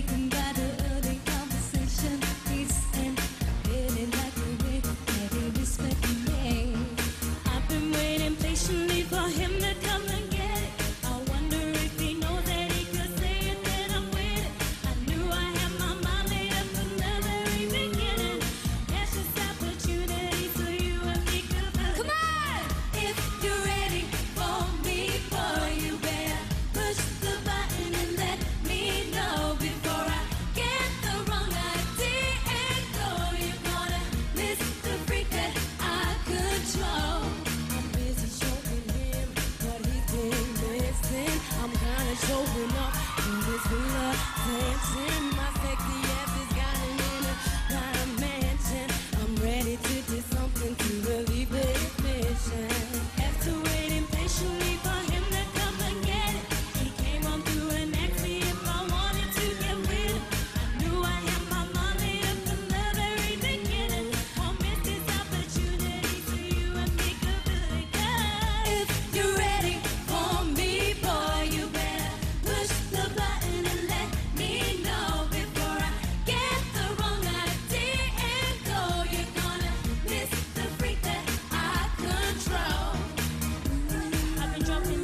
taken by Jumping.